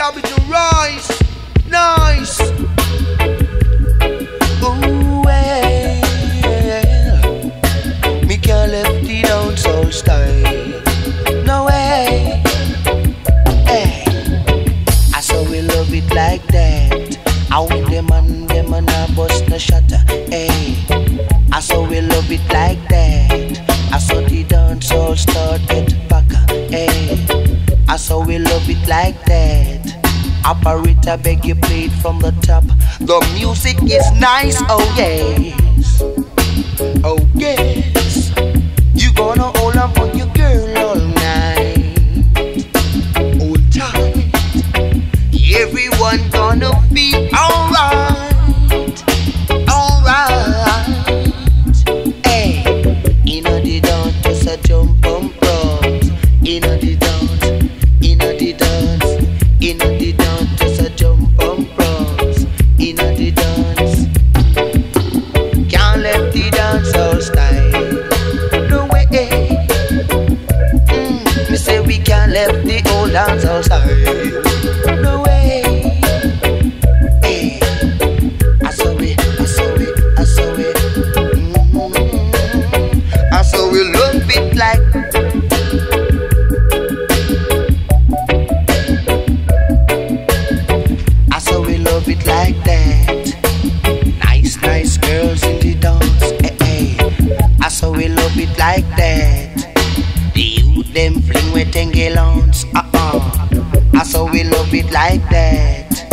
Capital Rise. Nice. Ooh, well. Me can't left the down soul style. No way. Hey. I saw we love it like that. I win them and them and I bust no shutter. Hey. I saw we love it like that. I saw the dance all started back. Hey. I saw we love it like that. Operator, beg you play it from the top. The music is nice, oh yes. Oh yes. You gonna hold on for your girl all night. Hold tight. Everyone gonna be alright. Alright. Hey. Inna the dance, just a jump tengelons. Uh-uh. I saw we love it like that.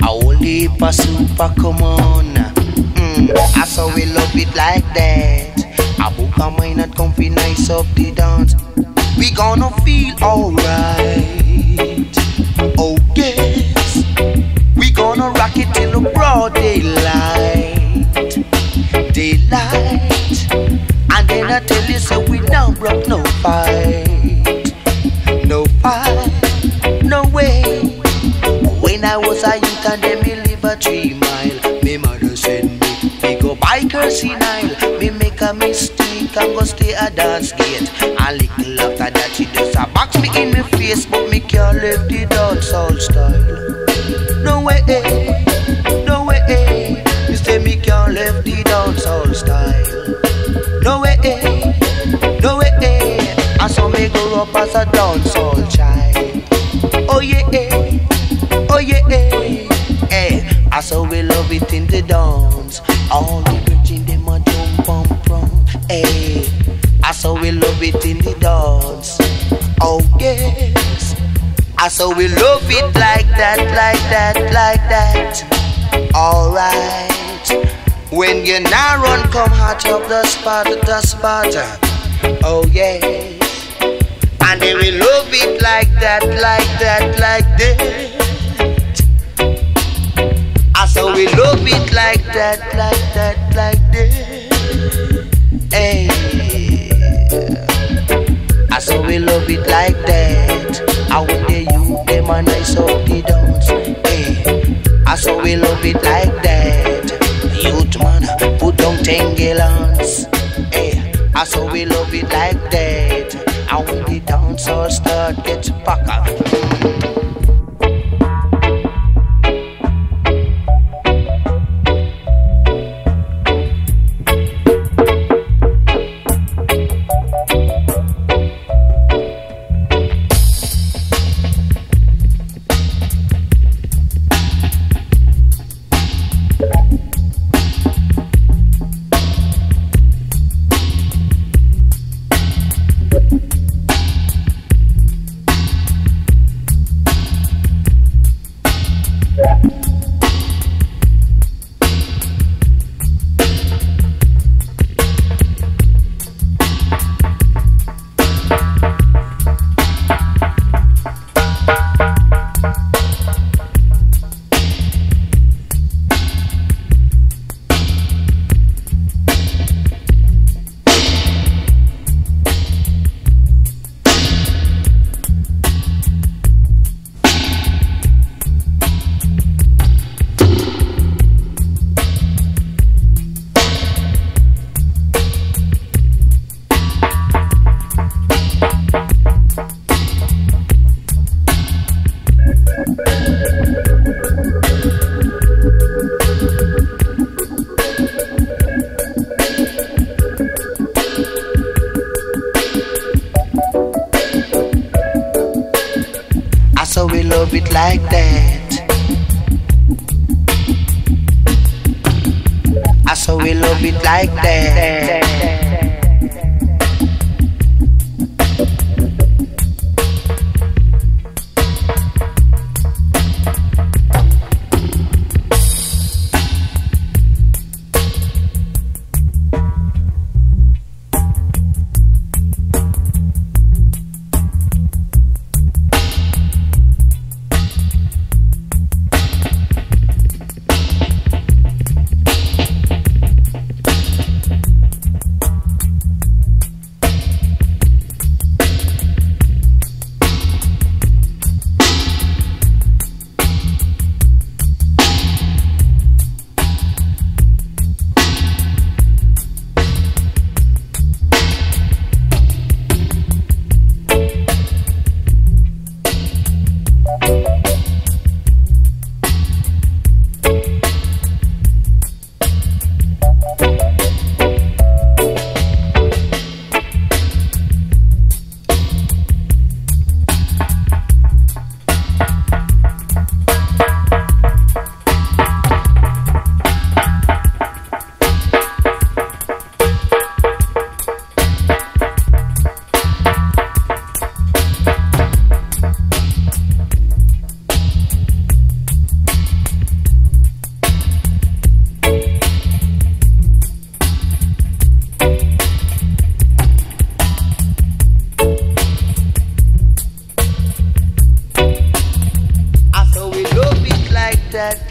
A whole heap of super come on. Mm. I saw we love it like that. A book of mine not comfy nice up the dance. We gonna feel alright. Oh yes. We gonna rock it till the broad daylight. Daylight. And then I tell you so we don't broke no fight. I was a youth and then me live a three mile. Me mother said me, me go buy Nile. Me make a mistake and go stay a dance gate. A little after that she just a box me in me face But me can't leave the dance all style. No way, eh, no way eh. You say me can't leave the dance all style. No way, eh, no way I saw me grow up as a dancehall child. Oh yeah, yeah, hey. I saw we love it in the dance. All the virgin them a jump and prance. Hey, I saw we love it in the dance. Oh yes, I saw we love it like that, like that, like that. Alright, when you now run, come hot up the spot, the spot. Oh yes. And they will love it like that, like that, like that. We love it like that, like that, like that. Hey. I saw we love it like that. I when they you them a nice up the dance. Hey. I saw we love it like that. Youth man, put down gallons. Hey. I saw we love it like that. And when the dance all start, get back love it like that. I saw we love it like that. That,